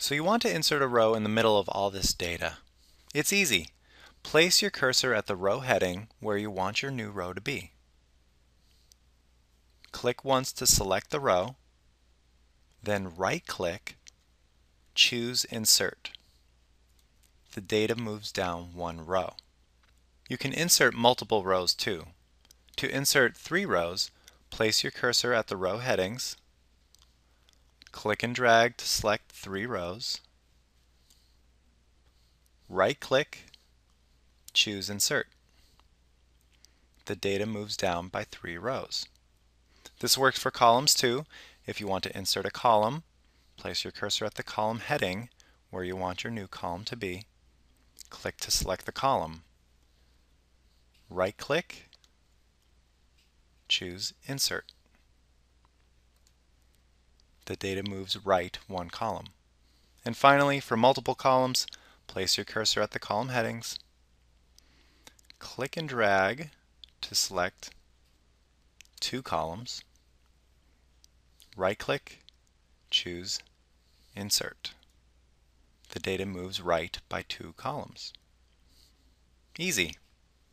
So you want to insert a row in the middle of all this data. It's easy. Place your cursor at the row heading where you want your new row to be. Click once to select the row, then right-click, choose Insert. The data moves down one row. You can insert multiple rows too. To insert three rows, place your cursor at the row headings, click and drag to select three rows, right-click, choose Insert. The data moves down by three rows. This works for columns too. If you want to insert a column, place your cursor at the column heading where you want your new column to be. Click to select the column. Right-click, choose Insert. The data moves right one column. And finally, for multiple columns, place your cursor at the column headings, click and drag to select two columns, right-click, choose Insert. The data moves right by two columns. Easy.